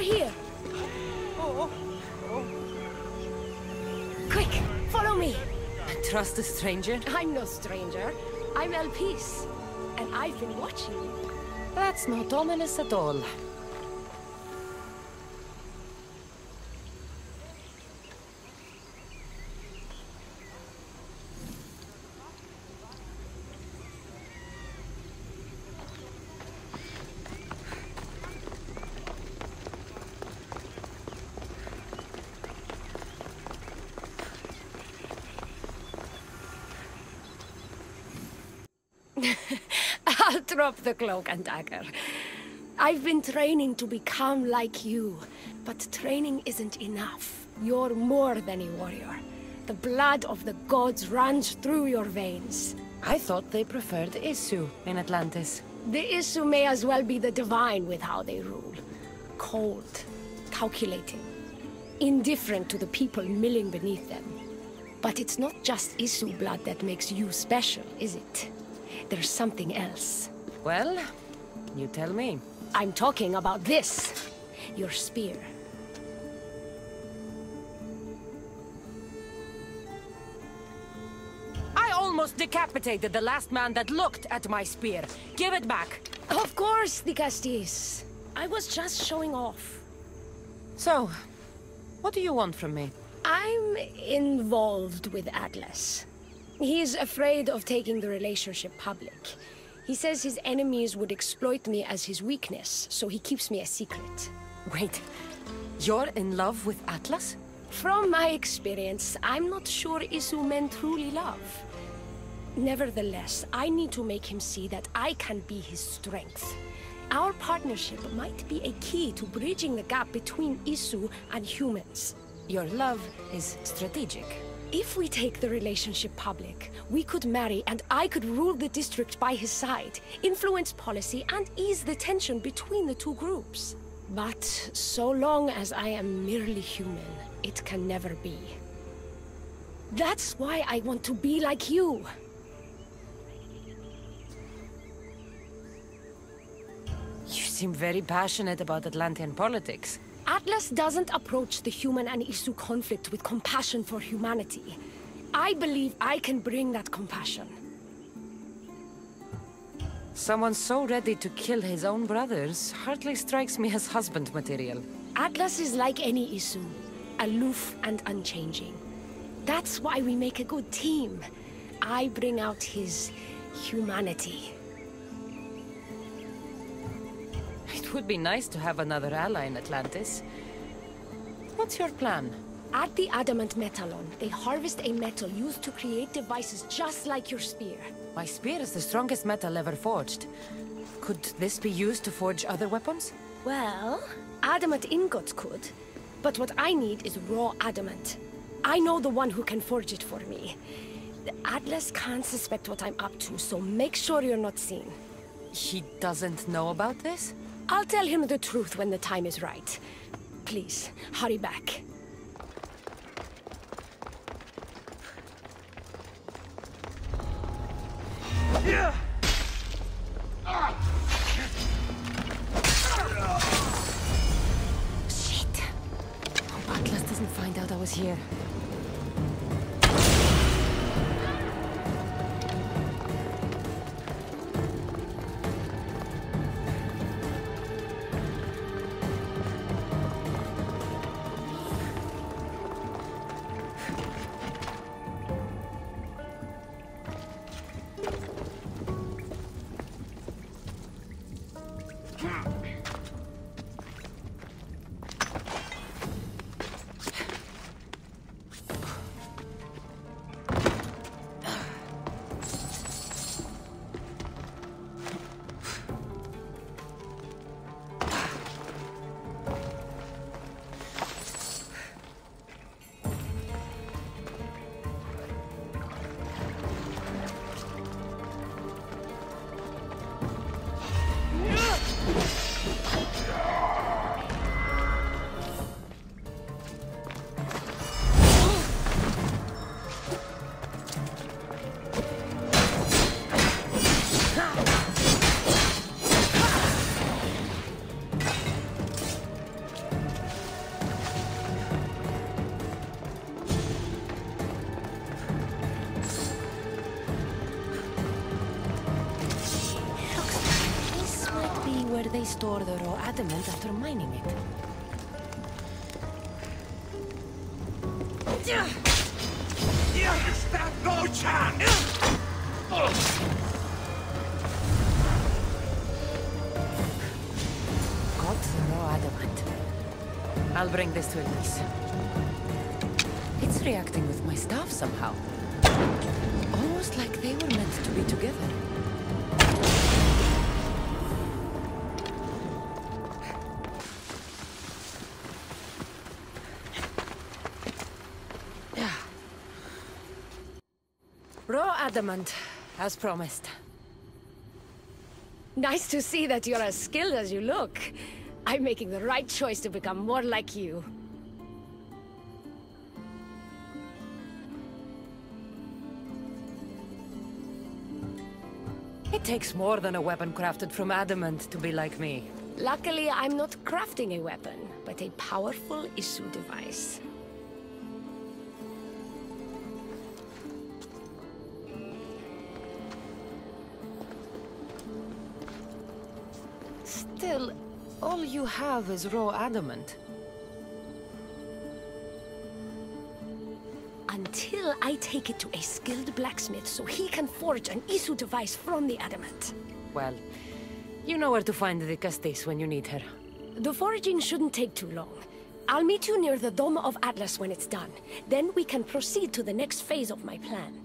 here. Quick, follow me. Trust a stranger? I'm no stranger. I'm Elpis, and I've been watching you. That's not ominous at all. I'll drop the cloak and dagger. I've been training to become like you, but training isn't enough. You're more than a warrior. The blood of the gods runs through your veins. I thought they preferred Isu in Atlantis. The Isu may as well be the divine with how they rule. Cold, calculating, indifferent to the people milling beneath them. But it's not just Isu blood that makes you special, is it? There's something else. Well, you tell me. I'm talking about this. Your spear. I almost decapitated the last man that looked at my spear. Give it back. Of course, the Castis. I was just showing off. So, what do you want from me? I'm involved with Atlas. He's afraid of taking the relationship public. He says his enemies would exploit me as his weakness, so he keeps me a secret. Wait, you're in love with Atlas? From my experience, I'm not sure Isu men truly love. Nevertheless, I need to make him see that I can be his strength. Our partnership might be a key to bridging the gap between Isu and humans. Your love is strategic. If we take the relationship public, we could marry and I could rule the district by his side, influence policy and ease the tension between the two groups. But so long as I am merely human, it can never be. That's why I want to be like you. You seem very passionate about Atlantean politics. Atlas doesn't approach the human and Isu conflict with compassion for humanity. I believe I can bring that compassion. Someone so ready to kill his own brothers hardly strikes me as husband material. Atlas is like any Isu, aloof and unchanging. That's why we make a good team. I bring out his humanity. It would be nice to have another ally in Atlantis. What's your plan? At the Adamant Metallon, they harvest a metal used to create devices just like your spear. My spear is the strongest metal ever forged. Could this be used to forge other weapons? Well, adamant ingots could. But what I need is raw adamant. I know the one who can forge it for me. The Atlas can't suspect what I'm up to, so make sure you're not seen. He doesn't know about this? I'll tell him the truth when the time is right. Please, hurry back. They store the raw adamant after mining it? You stand no chance! Got the raw adamant. I'll bring this to Elpis. It's reacting with my staff somehow. Almost like they were meant to be together. Adamant, as promised. Nice to see that you're as skilled as you look. I'm making the right choice to become more like you. It takes more than a weapon crafted from adamant to be like me. Luckily, I'm not crafting a weapon, but a powerful Isu device. Still, all you have is raw adamant. Until I take it to a skilled blacksmith so he can forge an Isu device from the adamant. Well, you know where to find the Castes when you need her. The foraging shouldn't take too long. I'll meet you near the Dome of Atlas when it's done. Then we can proceed to the next phase of my plan.